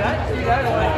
that? See that?